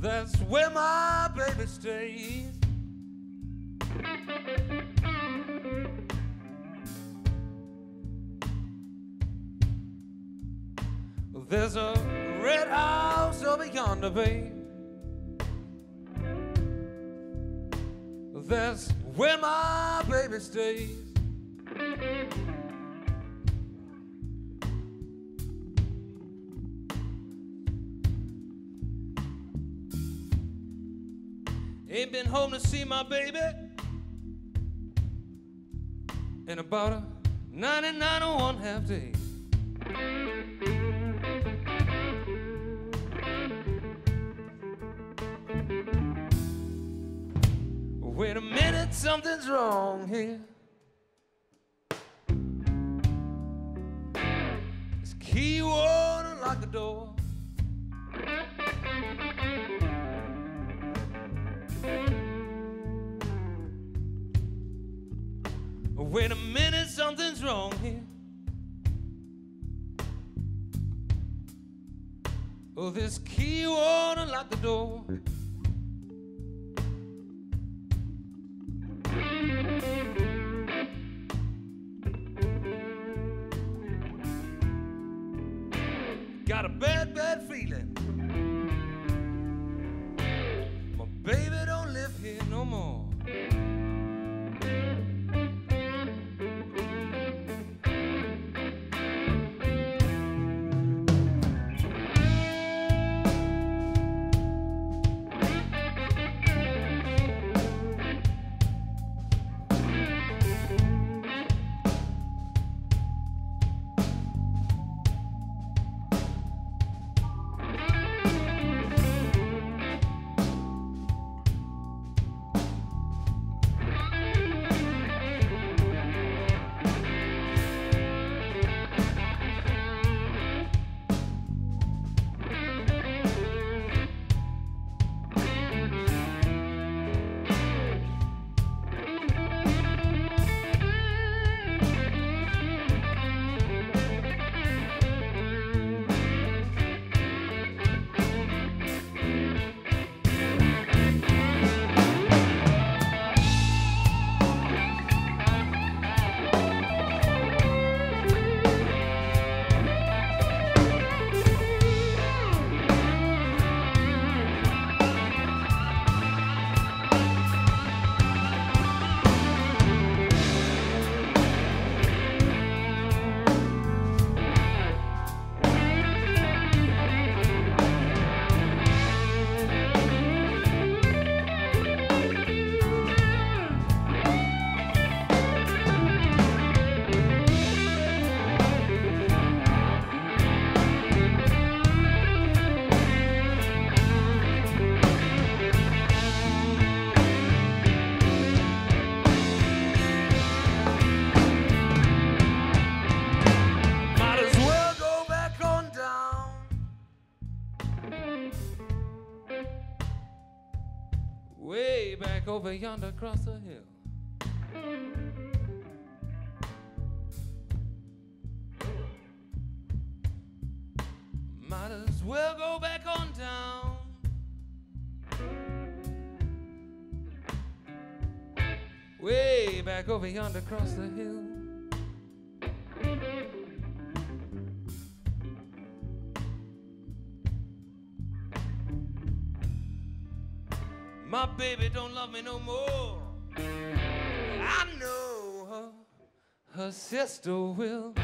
That's where my baby stays. There's a red house over yonder, babe. That's where my baby stays. Ain't been home to see my baby in about a 99 or one half day. Wait a minute, something's wrong here. This key won't unlock the door. Wait a minute, something's wrong here. Oh, this key won't unlock the door. Got a bad, bad feeling. My baby don't live here no more. Way back over yonder across the hill. Might as well go back on down. Way back over yonder across the hill. My baby don't love me no more. I know her, her sister will.